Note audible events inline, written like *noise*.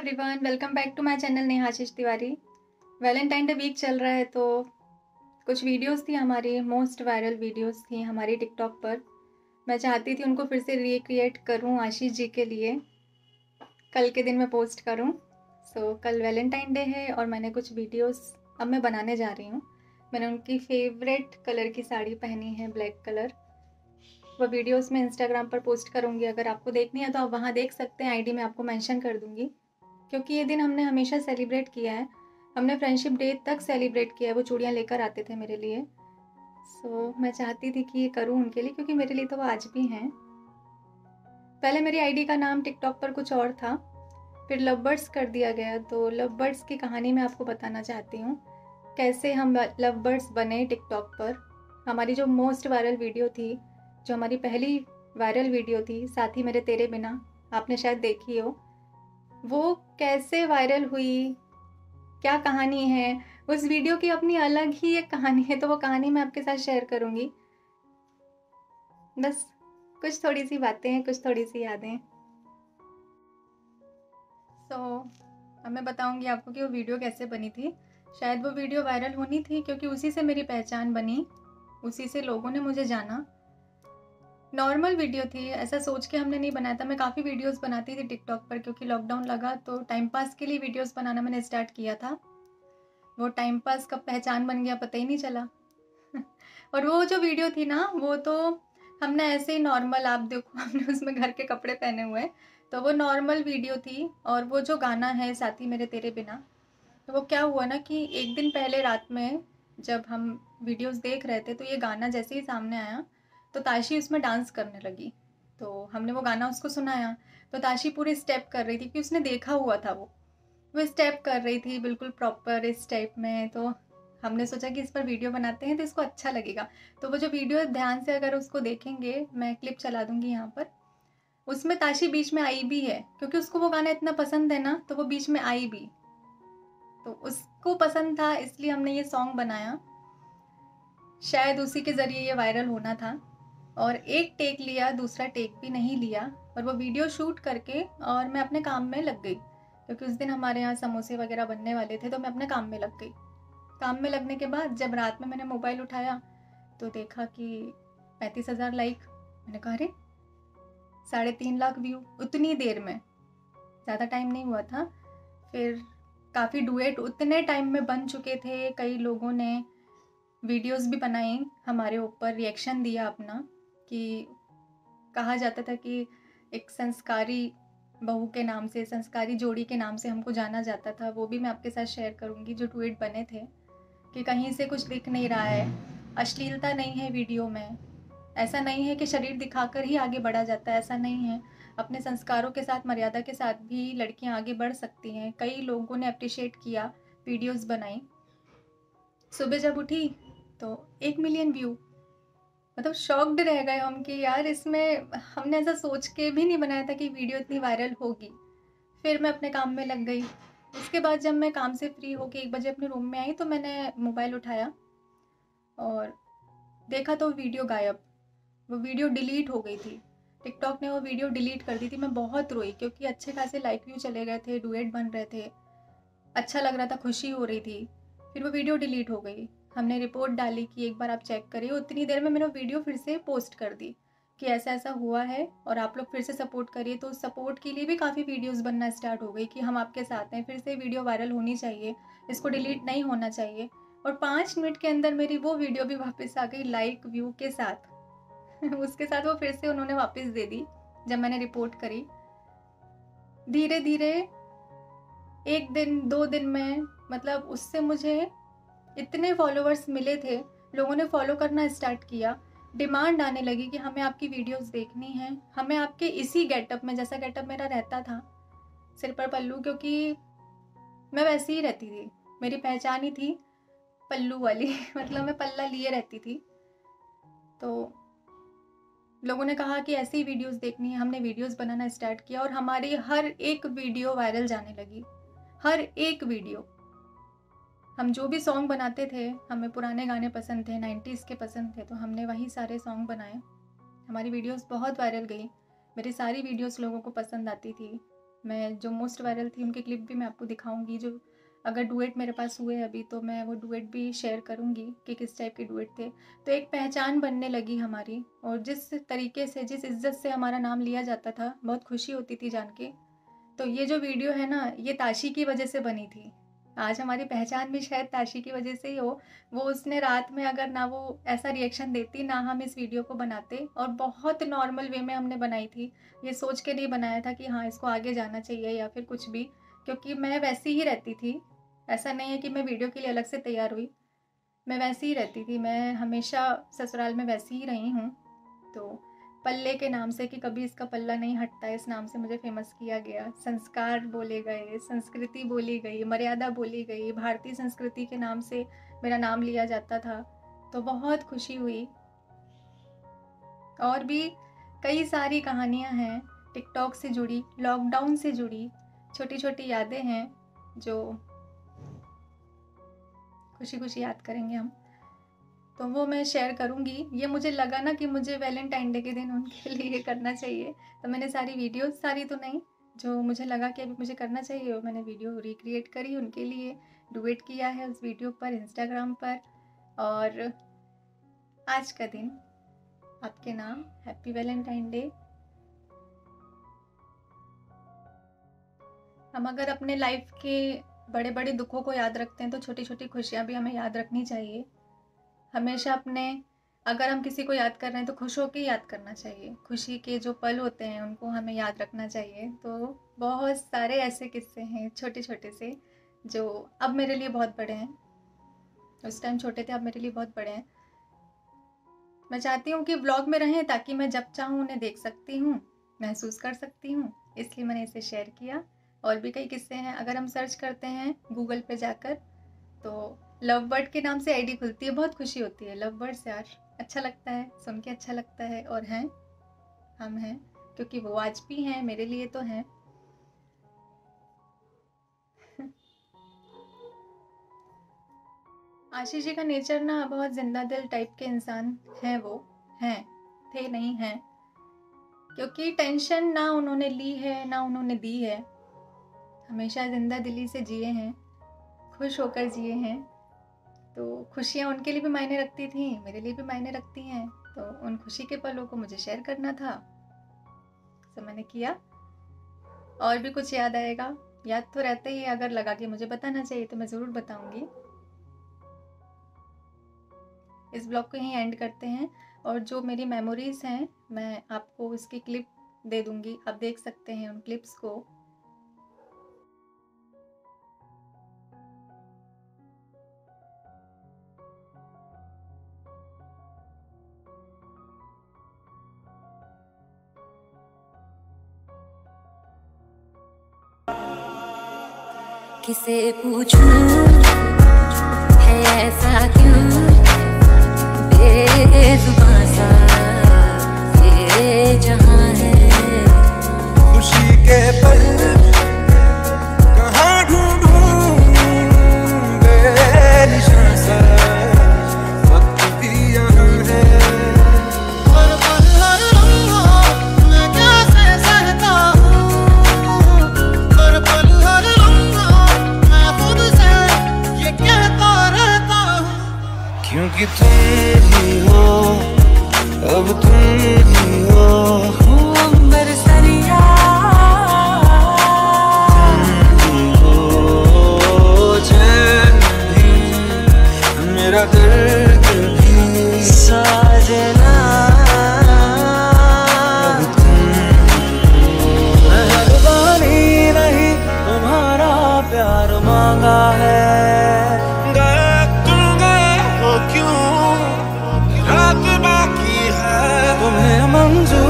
Everyone welcome back to my channel Nehashish Tiwari Valentine Day week चल रहा है तो कुछ वीडियोस थी हमारी मोस्ट वायरल वीडियोस थी हमारी टिकटॉक पर। मैं चाहती थी उनको फिर से रिक्रिएट करूँ आशीष जी के लिए। कल के दिन मैं पोस्ट करूँ। सो so, कल वैलेंटाइन डे है और मैंने कुछ वीडियोस अब मैं बनाने जा रही हूँ। मैंने उनकी फेवरेट कलर की साड़ी पहनी है ब्लैक कलर वो वीडियोस मैं इंस्टाग्राम पर पोस्ट करूँगी। अगर आपको देखनी है तो आप वहाँ देख सकते हैं। आईडी में आपको मेंशन कर दूँगी। क्योंकि ये दिन हमने हमेशा सेलिब्रेट किया है। हमने फ्रेंडशिप डे तक सेलिब्रेट किया है। वो चूड़ियाँ लेकर आते थे मेरे लिए। सो so, मैं चाहती थी कि ये करूँ उनके लिए क्योंकि मेरे लिए तो वो आज भी हैं। पहले मेरी आईडी का नाम टिकटॉक पर कुछ और था। फिर लव बर्ड्स कर दिया गया। तो लव बर्ड्स की कहानी मैं आपको बताना चाहती हूँ। कैसे हम लव बर्ड्स बने टिकटॉक पर। हमारी जो मोस्ट वायरल वीडियो थी जो हमारी पहली वायरल वीडियो थी साथ ही मेरे तेरे बिना आपने शायद देखी हो। वो कैसे वायरल हुई? क्या कहानी है? उस वीडियो की अपनी अलग ही एक कहानी है तो वो कहानी मैं आपके साथ शेयर करूँगी। बस कुछ थोड़ी सी बातें हैं कुछ थोड़ी सी यादें। सो so, अब मैं बताऊँगी आपको कि वो वीडियो कैसे बनी थी। शायद वो वीडियो वायरल होनी थी क्योंकि उसी से मेरी पहचान बनी उसी से लोगों ने मुझे जाना। नॉर्मल वीडियो थी, ऐसा सोच के हमने नहीं बनाया था। मैं काफ़ी वीडियोस बनाती थी टिकटॉक पर, क्योंकि लॉकडाउन लगा तो टाइम पास के लिए वीडियोस बनाना मैंने स्टार्ट किया था। वो टाइम पास कब पहचान बन गया, पता ही नहीं चला। *laughs* और वो जो वीडियो थी ना, वो तो हमने ऐसे ही नॉर्मल आप देखो, *laughs* हमने उसमें घर के कपड़े पहने हुए तो वो नॉर्मल वीडियो थी और वो जो गाना है, साथी मेरे तेरे बिना तो वो क्या हुआ ना कि एक दिन पहले रात में जब हम वीडियोस देख रहे थे तो ये गाना जैसे ही सामने आया तो ताशी उसमें डांस करने लगी। तो हमने वो गाना उसको सुनाया। तो ताशी पूरे स्टेप कर रही थी क्योंकि उसने देखा हुआ था वो। वो स्टेप कर रही थी बिल्कुल प्रॉपर इस टाइप में। तो हमने सोचा कि इस पर वीडियो बनाते हैं तो इसको अच्छा लगेगा। तो वो जो वीडियो ध्यान से अगर उसको देखेंगे, मैं क्लिप चला दूँगी यहाँ पर। उसमें ताशी बीच में आई भी है, क्योंकि उसको वो गाना इतना पसंद है ना तो वो बीच में आई भी। तो उसको पसंद था, इसलिए हमने ये सॉन्ग बनाया। शायद उसी के ज़रिए ये वायरल होना था। और एक टेक लिया, दूसरा टेक भी नहीं लिया, और वो वीडियो शूट करके और मैं अपने काम में लग गई। क्योंकि उस दिन हमारे यहाँ समोसे वगैरह बनने वाले थे तो मैं अपने काम में लग गई। काम में लगने के बाद जब रात में मैंने मोबाइल उठाया तो देखा कि पैंतीस हज़ार लाइक मैंने कहा, अरे, साढ़े तीन लाख व्यू उतनी देर में। ज़्यादा टाइम नहीं हुआ था। फिर काफ़ी डुएट उतने टाइम में बन चुके थे, कई लोगों ने वीडियोस भी बनाई, हमारे ऊपर रिएक्शन दिया अपना। कि कहा जाता था कि एक संस्कारी बहू के नाम से, संस्कारी जोड़ी के नाम से हमको जाना जाता था। वो भी मैं आपके साथ शेयर करूँगी, जो ट्वीट बने थे, कि कहीं से कुछ दिख नहीं रहा है, अश्लीलता नहीं है वीडियो में। ऐसा नहीं है कि शरीर दिखाकर ही आगे बढ़ा जाता है, ऐसा नहीं है। अपने संस्कारों के साथ, मर्यादा के साथ भी लड़कियाँ आगे बढ़ सकती हैं। कई लोगों ने अप्रिशिएट किया वीडियोस बनाई। सुबह जब उठी तो एक मिलियन व्यू मतलब शॉक्ड रह गए हम कि यार इसमें हमने ऐसा सोच के भी नहीं बनाया था कि वीडियो इतनी वायरल होगी। फिर मैं अपने काम में लग गई। उसके बाद जब मैं काम से फ्री होके एक बजे अपने रूम में आई तो मैंने मोबाइल उठाया और देखा तो वीडियो गायब। वो वीडियो डिलीट हो गई थी। टिकटॉक ने वो वीडियो डिलीट कर दी थी। मैं बहुत रोई क्योंकि अच्छे खासे लाइक व्यू चले गए थे, डुएट बन रहे थे। अच्छा लग रहा था, खुशी हो रही थी। फिर वो वीडियो डिलीट हो गई। हमने रिपोर्ट डाली कि एक बार आप चेक करिए। उतनी देर में मैंने वीडियो फिर से पोस्ट कर दी कि ऐसा ऐसा हुआ है और आप लोग फिर से सपोर्ट करिए। तो सपोर्ट के लिए भी काफ़ी वीडियोस बनना स्टार्ट हो गई कि हम आपके साथ हैं। फिर से वीडियो वायरल होनी चाहिए, इसको डिलीट नहीं होना चाहिए। और पाँच मिनट के अंदर मेरी वो वीडियो भी वापस आ गई लाइक व्यू के साथ। *laughs* उसके साथ वो फिर से उन्होंने वापस दे दी जब मैंने रिपोर्ट करी। धीरे धीरे एक दिन, दो दिन में मतलब उससे मुझे इतने फॉलोअर्स मिले थे, लोगों ने फॉलो करना स्टार्ट किया। डिमांड आने लगी कि हमें आपकी वीडियोस देखनी है। हमें आपके इसी गेटअप में, जैसा गेटअप मेरा रहता था, सिर पर पल्लू, क्योंकि मैं वैसे ही रहती थी। मेरी पहचान ही थी पल्लू वाली *laughs* मतलब मैं पल्ला लिए रहती थी। तो लोगों ने कहा कि ऐसी वीडियोस देखनी है। हमने वीडियोस बनाना स्टार्ट किया और हमारी हर एक वीडियो वायरल जाने लगी। हर एक वीडियो हम जो भी सॉन्ग बनाते थे, हमें पुराने गाने पसंद थे नाइन्टीज़ के पसंद थे तो हमने वही सारे सॉन्ग बनाए। हमारी वीडियोस बहुत वायरल गई। मेरी सारी वीडियोस लोगों को पसंद आती थी। मैं जो मोस्ट वायरल थी, उनके क्लिप भी मैं आपको दिखाऊँगी, जो अगर डुएट मेरे पास हुए अभी तो मैं वो डुएट भी शेयर करूँगी कि किस टाइप के डुएट थे। तो एक पहचान बनने लगी हमारी, और जिस तरीके से, जिस इज़्ज़त से हमारा नाम लिया जाता था, बहुत खुशी होती थी जान के। तो ये जो वीडियो है ना, ये ताशी की वजह से बनी थी। आज हमारी पहचान भी शायद ताशी की वजह से ही हो। वो उसने रात में अगर ना वो ऐसा रिएक्शन देती, ना हम इस वीडियो को बनाते और बहुत नॉर्मल वे में हमने बनाई थी। ये सोच के नहीं बनाया था कि हाँ इसको आगे जाना चाहिए या फिर कुछ भी, क्योंकि मैं वैसी ही रहती थी। ऐसा नहीं है कि मैं वीडियो के लिए अलग से तैयार हुई। मैं वैसी ही रहती थी। मैं हमेशा ससुराल में वैसी ही रही हूँ। तो पल्ले के नाम से कि कभी इसका पल्ला नहीं हटता इस नाम से मुझे फ़ेमस किया गया। संस्कार बोले गए, संस्कृति बोली गई, मर्यादा बोली गई, भारतीय संस्कृति के नाम से मेरा नाम लिया जाता था तो बहुत खुशी हुई। और भी कई सारी कहानियाँ हैं, टिकटॉक से जुड़ी, लॉकडाउन से जुड़ी छोटी छोटी यादें हैं, जो खुशी खुशी याद करेंगे हम। तो वो मैं शेयर करूँगी। ये मुझे लगा ना कि मुझे वैलेंटाइन डे के दिन उनके लिए करना चाहिए। तो मैंने सारी वीडियो सारी तो नहीं, जो मुझे लगा कि अभी मुझे करना चाहिए, वो मैंने वीडियो रिक्रिएट करी उनके लिए। डुएट किया है उस वीडियो पर इंस्टाग्राम पर। और आज का दिन, आपके नाम हैप्पी वैलेंटाइन डे हम अगर अपने लाइफ के बड़े बड़े दुखों को याद रखते हैं तो छोटी छोटी खुशियाँ भी हमें याद रखनी चाहिए। हमेशा अपने, अगर हम किसी को याद कर रहे हैं तो खुश होकर याद करना चाहिए। खुशी के जो पल होते हैं उनको हमें याद रखना चाहिए। तो बहुत सारे ऐसे किस्से हैं छोटे छोटे से जो अब मेरे लिए बहुत बड़े हैं। उस टाइम छोटे थे, अब मेरे लिए बहुत बड़े हैं। मैं चाहती हूँ कि ब्लॉग में रहें ताकि मैं जब चाहूँ उन्हें देख सकती हूँ, महसूस कर सकती हूँ। इसलिए मैंने इसे शेयर किया। और भी कई किस्से हैं। अगर हम सर्च करते हैं गूगल पे जाकर तो लव बर्ड के नाम से आईडी खुलती है, बहुत खुशी होती है। लव बर्ड से यार अच्छा लगता है, सुन के अच्छा लगता है और हैं, हम हैं, क्योंकि वो आज भी हैं, मेरे लिए तो हैं। *laughs* आशीष जी का नेचर ना बहुत ज़िंदा दिल टाइप के इंसान हैं वो, हैं, थे नहीं हैं, क्योंकि टेंशन ना उन्होंने ली है, ना उन्होंने दी है। हमेशा ज़िंदा दिली से जिए हैं, खुश होकर जिए हैं तो खुशियाँ उनके लिए भी मायने रखती थी, मेरे लिए भी मायने रखती हैं। तो उन खुशी के पलों को मुझे शेयर करना था। तो मैंने किया। और भी कुछ याद आएगा? याद तो रहते ही अगर लगा कि मुझे बताना चाहिए तो मैं ज़रूर बताऊँगी। इस ब्लॉग को यहीं एंड करते हैं। और जो मेरी मेमोरीज़ हैं, मैं आपको इसकी क्लिप दे दूँगी। आप देख सकते हैं उन क्लिप्स को। किसे पूछूँ? है ऐसा क्यों? बेजुबान मेरा दर्द भी साजना नहीं तुम्हारा प्यार मांगा है तुम्हें मंजूर है तभी तो